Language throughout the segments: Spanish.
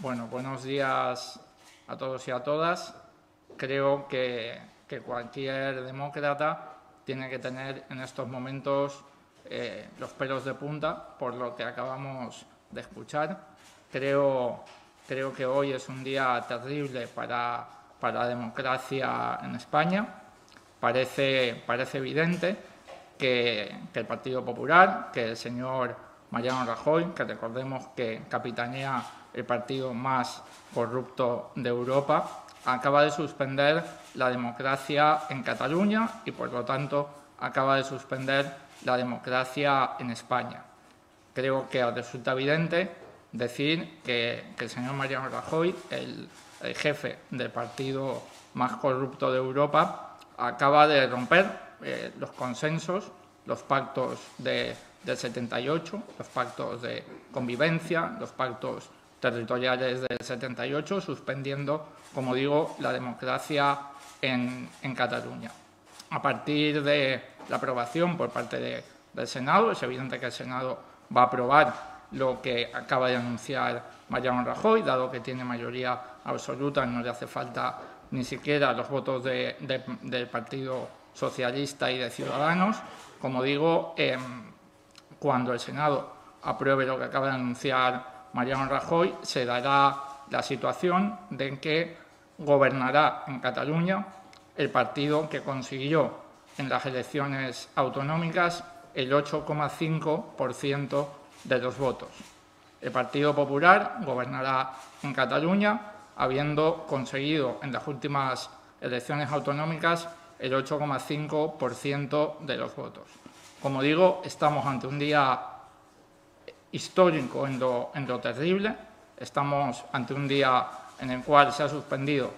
Bueno, buenos días a todos y a todas. Creo que, cualquier demócrata tiene que tener en estos momentos eh, los pelos de punta por lo que acabamos de escuchar. Creo, creo que hoy es un día terrible para, para la democracia en España. Parece, parece evidente que, que el Partido Popular, que el señor Mariano Rajoy, que recordemos que capitanea el partido más corrupto de Europa, acaba de suspender la democracia en Cataluña y, por lo tanto, acaba de suspender la democracia en España. Creo que resulta evidente decir que, el señor Mariano Rajoy, el, jefe del partido más corrupto de Europa, acaba de romper eh, los consensos, los pactos de del 78, los pactos de convivencia, los pactos territoriales del 78, suspendiendo, como digo, la democracia en, Cataluña. A partir de la aprobación por parte del Senado, es evidente que el Senado va a aprobar lo que acaba de anunciar Mariano Rajoy, dado que tiene mayoría absoluta, no le hace falta ni siquiera los votos del Partido Socialista y de Ciudadanos. Como digo, em, cuando el Senado apruebe lo que acaba de anunciar Mariano Rajoy, se dará la situación de que gobernará en Cataluña el partido que consiguió en las elecciones autonómicas el 8,5% de los votos. El Partido Popular gobernará en Cataluña habiendo conseguido en las últimas elecciones autonómicas el 8,5% de los votos. Como digo, estamos ante un día histórico en lo, terrible, estamos ante un día en el cual se ha suspendido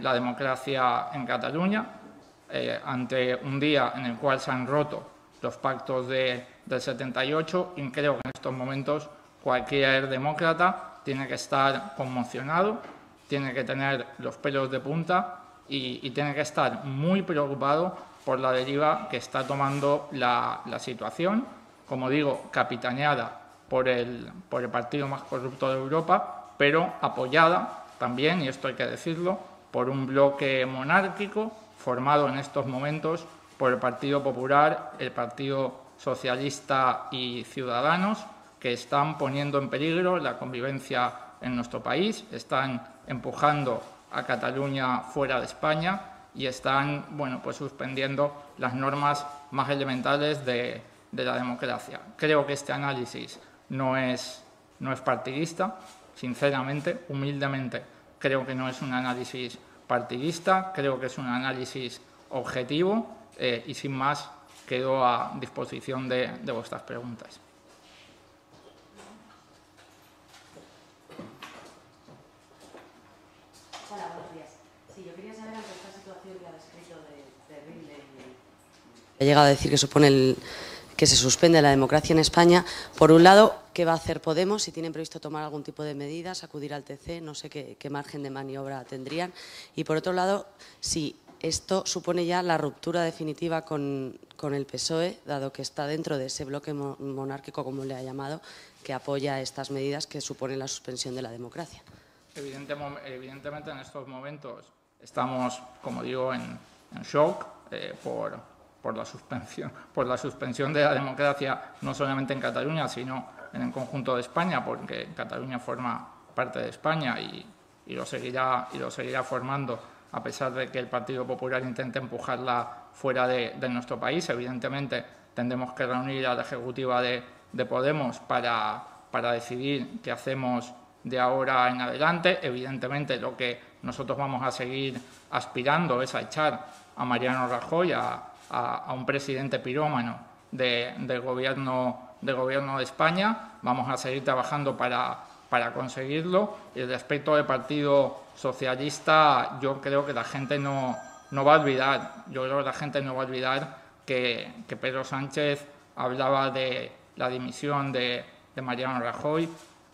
la democracia en Cataluña, eh, ante un día en el cual se han roto los pactos del 78 y creo que en estos momentos cualquier demócrata tiene que estar conmocionado, tiene que tener los pelos de punta y tiene que estar muy preocupado por la deriva que está tomando la, situación, como digo, capitaneada por el, por el partido más corrupto de Europa, pero apoyada también, y esto hay que decirlo, por un bloque monárquico formado en estos momentos por el Partido Popular, el Partido Socialista y Ciudadanos, que están poniendo en peligro la convivencia en nuestro país, están empujando a Cataluña fuera de España y están bueno, pues suspendiendo las normas más elementales de, la democracia. Creo que este análisis no es, no es partidista, sinceramente, humildemente, creo que no es un análisis partidista, creo que es un análisis objetivo eh, y sin más quedo a disposición de vuestras preguntas. Ha llegado a decir que supone el, que se suspende la democracia en España. Por un lado, ¿qué va a hacer Podemos? Si tienen previsto tomar algún tipo de medidas, acudir al TC, no sé qué, margen de maniobra tendrían. Y por otro lado, si esto supone ya la ruptura definitiva con, el PSOE, dado que está dentro de ese bloque monárquico, como le ha llamado, que apoya estas medidas que suponen la suspensión de la democracia. evidentemente, en estos momentos estamos, como digo, en, shock eh, por por la suspensión, por la suspensión de la democracia no solamente en Cataluña, sino en el conjunto de España, porque Cataluña forma parte de España y, lo, seguirá, y lo seguirá formando a pesar de que el Partido Popular intente empujarla fuera de, nuestro país. Evidentemente, tendremos que reunir a la ejecutiva de, Podemos para, para decidir qué hacemos de ahora en adelante. Evidentemente, lo que nosotros vamos a seguir aspirando es a echar a Mariano Rajoy, a, a, un presidente pirómano del, gobierno, gobierno de España. Vamos a seguir trabajando para, para conseguirlo. Y respecto del Partido Socialista, yo creo que la gente no, no va a olvidar, yo creo que la gente no va a olvidar que, Pedro Sánchez hablaba de la dimisión de, Mariano Rajoy,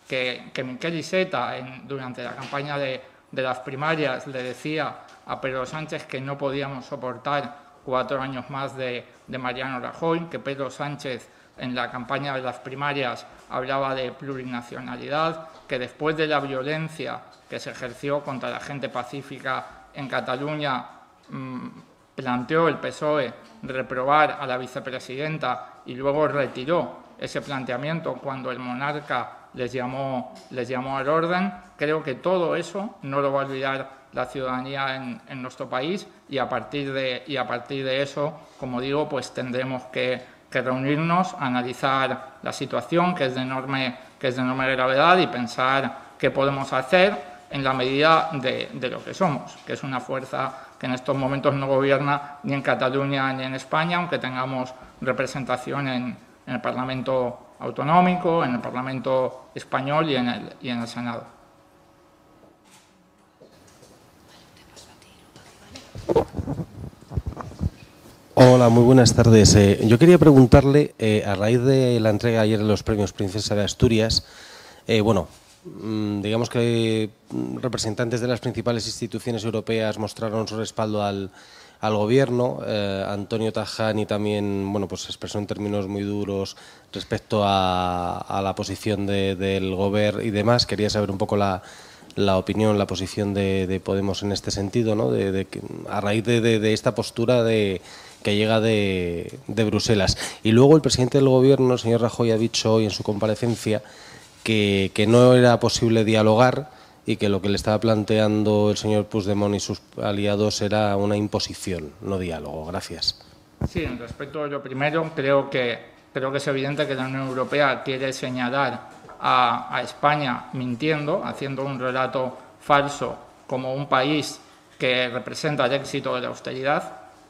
que, que Miquel Iseta durante la campaña de, de las primarias le decía a Pedro Sánchez que no podíamos soportar cuatro años más de, Mariano Rajoy, que Pedro Sánchez en la campaña de las primarias hablaba de plurinacionalidad, que después de la violencia que se ejerció contra la gente pacífica en Cataluña, mm, planteó el PSOE reprobar a la vicepresidenta y luego retiró ese planteamiento cuando el monarca les llamó, les llamó al orden. Creo que todo eso no lo va a olvidar la ciudadanía en, nuestro país y a, partir de, y a partir de eso, como digo, pues tendremos que, reunirnos, analizar la situación que es, de enorme, que es de enorme gravedad y pensar qué podemos hacer en la medida de, de lo que somos, que es una fuerza que en estos momentos no gobierna ni en Cataluña ni en España, aunque tengamos representación en, en el Parlamento autonómico, en el Parlamento español y en el, y en el Senado. Hola, muy buenas tardes. Eh, yo quería preguntarle, eh, a raíz de la entrega ayer de los premios Princesa de Asturias, eh, bueno, mm, digamos que mm, representantes de las principales instituciones europeas mostraron su respaldo al, al gobierno. Antonio Tajani también bueno, pues expresó en términos muy duros respecto a, la posición del gobierno y demás. Quería saber un poco la, opinión, la posición de, Podemos en este sentido, ¿no? de, a raíz de, esta postura de que llega de, Bruselas. Y luego el presidente del gobierno, el señor Rajoy, ha dicho hoy en su comparecencia que, que no era posible dialogar y que lo que le estaba planteando el señor Puigdemont y sus aliados era una imposición, no diálogo. Gracias. Sí, respecto a lo primero, creo que, creo que es evidente que la Unión Europea quiere señalar a, España mintiendo, haciendo un relato falso como un país que representa el éxito de la austeridad.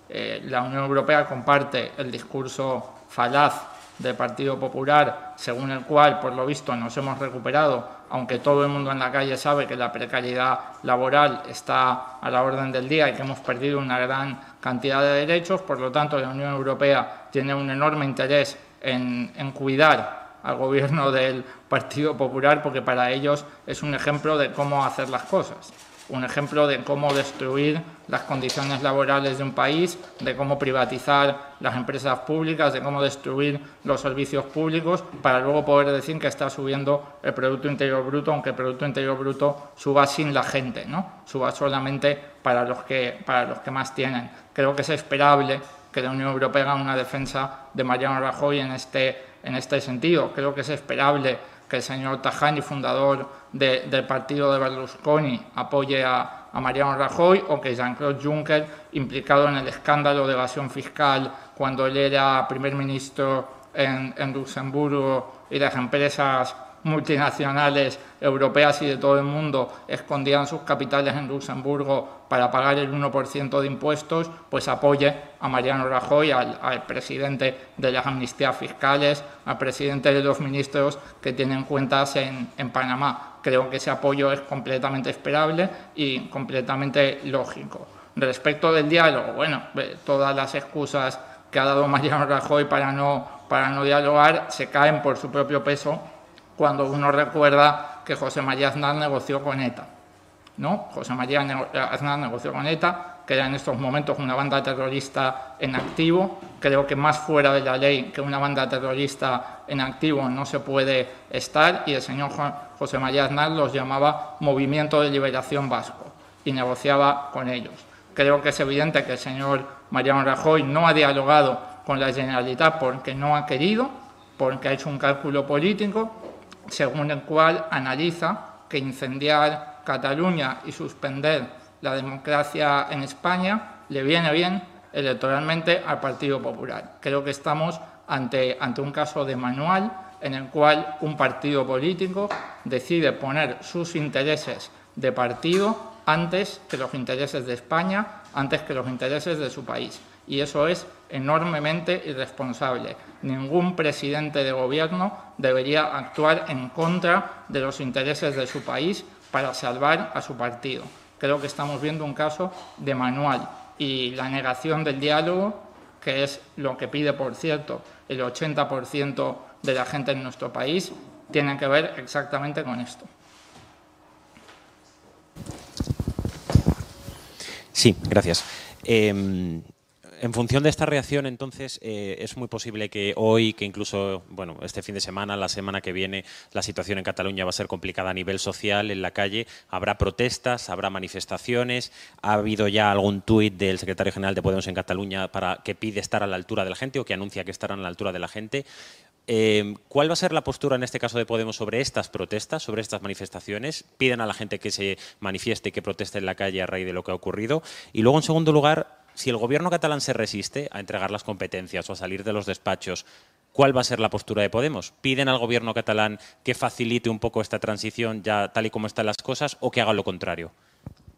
Eh, la Unión Europea comparte el discurso falaz del Partido Popular, según el cual, por lo visto, nos hemos recuperado, aunque todo el mundo en la calle sabe que la precariedad laboral está a la orden del día y que hemos perdido una gran cantidad de derechos, por lo tanto, la Unión Europea tiene un enorme interés en, en cuidar al gobierno del Partido Popular porque para ellos es un ejemplo de cómo hacer las cosas un ejemplo de cómo destruir las condiciones laborales de un país, de cómo privatizar las empresas públicas, de cómo destruir los servicios públicos, para luego poder decir que está subiendo el Producto Interior Bruto, aunque el Producto Interior Bruto suba sin la gente, ¿no? suba solamente para los que, para los que más tienen. Creo que es esperable que la Unión Europea haga una defensa de Mariano Rajoy en este, en este sentido. Creo que es esperable que el señor Tajani, fundador del partido de Berlusconi, apoye a, Mariano Rajoy o que Jean-Claude Juncker, implicado en el escándalo de evasión fiscal cuando él era primer ministro en, en Luxemburgo y las empresas multinacionales europeas y de todo el mundo escondían sus capitales en Luxemburgo para pagar el 1% de impuestos, pues apoye a Mariano Rajoy, al, presidente de las amnistías fiscales, al presidente de los ministros que tienen cuentas en, Panamá. Creo que ese apoyo es completamente esperable y completamente lógico. Respecto del diálogo, bueno, todas las excusas que ha dado Mariano Rajoy para no, para no dialogar se caen por su propio peso cuando uno recuerda que José María Aznar negoció con ETA. ¿no? José María Aznar negoció con ETA, que era en estos momentos una banda terrorista en activo. Creo que más fuera de la ley que una banda terrorista en activo no se puede estar y el señor José María Aznar los llamaba Movimiento de Liberación Vasco y negociaba con ellos. Creo que es evidente que el señor Mariano Rajoy no ha dialogado con la Generalitat porque no ha querido, porque ha hecho un cálculo político según el cual analiza que incendiar Cataluña y suspender la democracia en España le viene bien electoralmente al Partido Popular. Creo que estamos ante, ante un caso de manual en el cual un partido político decide poner sus intereses de partido antes que los intereses de España, antes que los intereses de su país. Y eso es enormemente irresponsable. Ningún presidente de gobierno debería actuar en contra de los intereses de su país para salvar a su partido. Creo que estamos viendo un caso de manual y la negación del diálogo, que es lo que pide, por cierto, el 80% de la gente en nuestro país, tiene que ver exactamente con esto. Sí, gracias. Em, en función de esta reacción, entonces, eh, es muy posible que hoy, que incluso, bueno, este fin de semana, la semana que viene, la situación en Cataluña va a ser complicada a nivel social, en la calle, habrá protestas, habrá manifestaciones, ha habido ya algún tuit del secretario general de Podemos en Cataluña para que pide estar a la altura de la gente o que anuncia que estarán a la altura de la gente. Eh, ¿Cuál va a ser la postura en este caso de Podemos sobre estas protestas, sobre estas manifestaciones? ¿Piden a la gente que se manifieste y que proteste en la calle a raíz de lo que ha ocurrido? Y luego, en segundo lugar, si el gobierno catalán se resiste a entregar las competencias o a salir de los despachos, ¿cuál va a ser la postura de Podemos? ¿Piden al gobierno catalán que facilite un poco esta transición ya tal y como están las cosas o que haga lo contrario?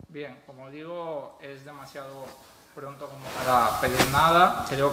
Bien, como digo, es demasiado pronto como para pedir nada. Creo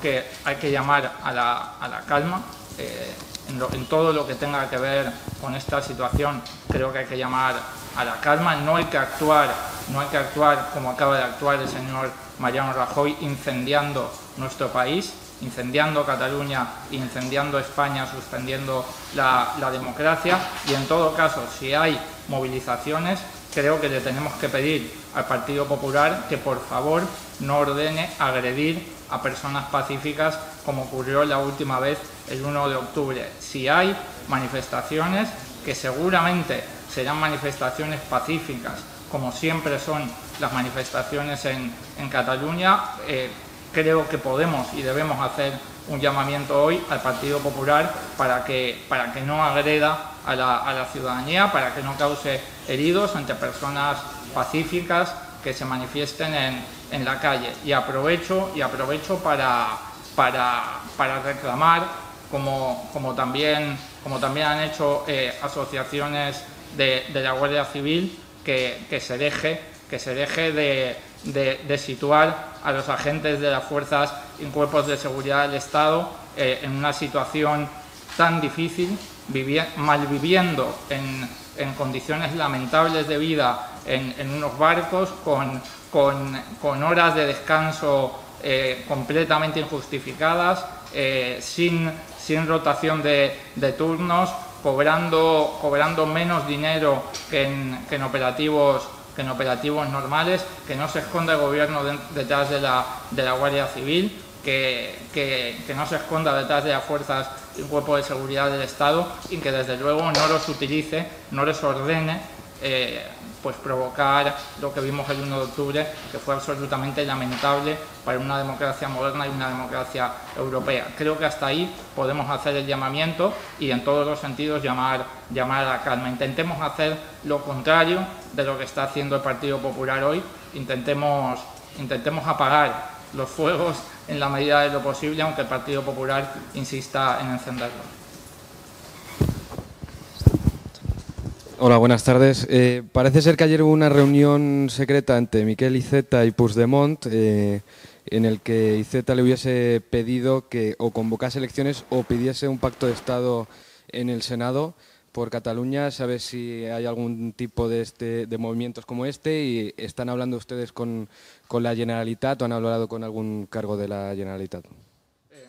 que hay que llamar a la, calma. Eh, en, todo lo que tenga que ver con esta situación, creo que hay que llamar a la calma. No hay que actuar, no hay que actuar como acaba de actuar el señor Mariano Rajoy, incendiando nuestro país, incendiando Cataluña, incendiando España, suspendiendo la, la democracia. Y en todo caso, si hay movilizaciones, creo que le tenemos que pedir al Partido Popular que por favor no ordene agredir a personas pacíficas como ocurrió la última vez el 1 de octubre. Si hay manifestaciones, que seguramente serán manifestaciones pacíficas, como siempre son las manifestaciones en, Cataluña, eh, creo que podemos y debemos hacer un llamamiento hoy al Partido Popular para que, para que no agreda a la, a la ciudadanía, para que no cause heridos ante personas pacíficas que se manifiesten en, en la calle. Y aprovecho, y aprovecho para, para, para reclamar, como, como, también, como también han hecho eh, asociaciones de, de, la Guardia Civil, que, que, se deje, que se deje de, de, situar a los agentes de las fuerzas y cuerpos de seguridad del Estado eh, en una situación tan difícil, malviviendo en, en condiciones lamentables de vida en, en unos barcos con con, horas de descanso eh, completamente injustificadas, eh, sin, sin, rotación de, turnos, cobrando, cobrando, menos dinero que en, operativos, que en operativos normales, que no se esconda el gobierno detrás de la, de la Guardia Civil, que, que, no se esconda detrás de las fuerzas y cuerpo de seguridad del Estado y que desde luego no los utilice, no les ordene eh, pues provocar lo que vimos el 1 de octubre, que fue absolutamente lamentable para una democracia moderna y una democracia europea. Creo que hasta ahí podemos hacer el llamamiento y en todos los sentidos llamar, llamar a la calma. Intentemos hacer lo contrario de lo que está haciendo el Partido Popular hoy. Intentemos, intentemos apagar los fuegos en la medida de lo posible, aunque el Partido Popular insista en encenderlos. Hola, buenas tardes. Eh, parece ser que ayer hubo una reunión secreta entre Miquel Iceta y Puigdemont eh, en el que Iceta le hubiese pedido que o convocase elecciones o pidiese un pacto de Estado en el Senado por Cataluña. ¿Sabes si hay algún tipo de, este, de movimientos como este? ¿Y están hablando ustedes con, con la Generalitat o han hablado con algún cargo de la Generalitat? Eh,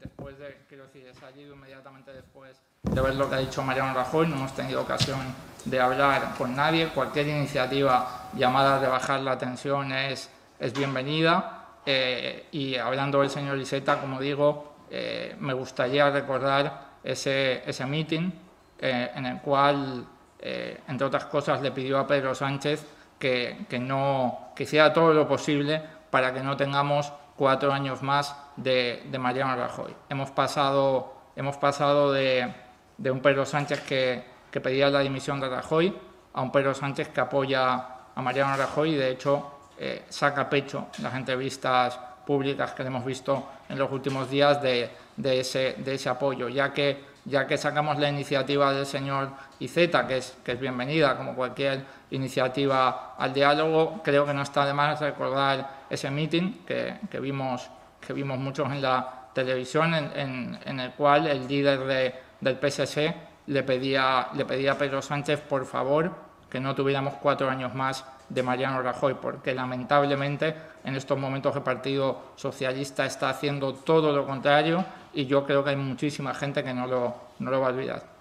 después de, quiero decir, he salido inmediatamente después de ver lo que ha dicho Mariano Rajoy, no hemos tenido ocasión de hablar con nadie. Cualquier iniciativa llamada a rebajar la tensión es, es bienvenida. Eh, y hablando del señor Iseta, como digo, eh, me gustaría recordar ese, ese meeting eh, en el cual, entre otras cosas, le pidió a Pedro Sánchez que, que, no, que hiciera todo lo posible para que no tengamos cuatro años más de, de Mariano Rajoy. Hemos pasado, hemos pasado de de un Pedro Sánchez que, que, pedía la dimisión de Rajoy a un Pedro Sánchez que apoya a Mariano Rajoy y de hecho eh, saca pecho las entrevistas públicas que hemos visto en los últimos días de, de, ese, de ese apoyo, ya que, ya que sacamos la iniciativa del señor Iceta, que es, que es bienvenida como cualquier iniciativa al diálogo, creo que no está de más recordar ese meeting que, que vimos, que vimos muchos en la televisión, en, en, en el cual el líder de, del PSC le pedía, le pedía a Pedro Sánchez, por favor, que no tuviéramos cuatro años más de Mariano Rajoy, porque lamentablemente en estos momentos el Partido Socialista está haciendo todo lo contrario y yo creo que hay muchísima gente que no lo, no lo va a olvidar.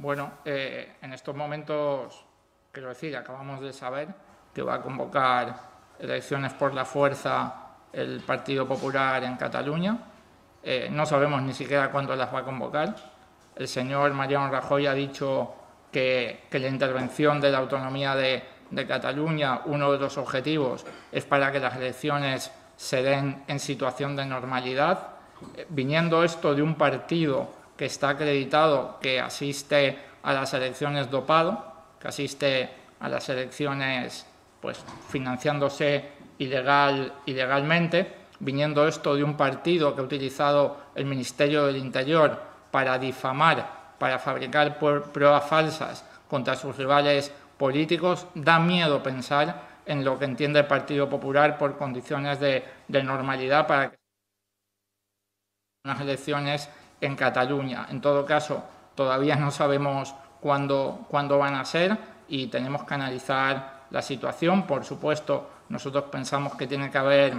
Bueno, eh, en estos momentos, quiero decir, acabamos de saber que va a convocar elecciones por la fuerza el Partido Popular en Cataluña. Eh, no sabemos ni siquiera cuándo las va a convocar. El señor Mariano Rajoy ha dicho que, la intervención de la autonomía de, de Cataluña, uno de los objetivos es para que las elecciones se den en situación de normalidad. Eh, viniendo esto de un partido que está acreditado que asiste a las elecciones dopado, que asiste a las elecciones pues financiándose ilegal, ilegalmente, viniendo esto de un partido que ha utilizado el Ministerio del Interior para difamar, para fabricar pruebas falsas contra sus rivales políticos, da miedo pensar en lo que entiende el Partido Popular por condiciones de, normalidad para que unas elecciones en Cataluña. En todo caso, todavía no sabemos cuándo, van a ser y tenemos que analizar la situación. Por supuesto, nosotros pensamos que tiene que haber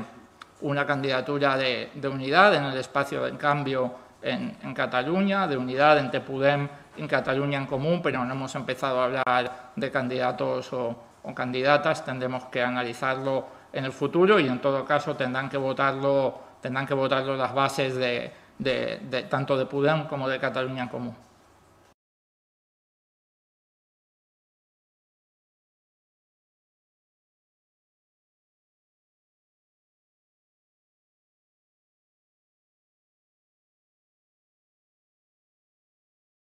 una candidatura de, unidad en el espacio de cambio en, Cataluña, de unidad entre Podem y Cataluña en común, pero no hemos empezado a hablar de candidatos o, candidatas. Tendremos que analizarlo en el futuro y, en todo caso, tendrán que votarlo, tendrán que votarlo las bases de, tanto de Podem como de Cataluña común.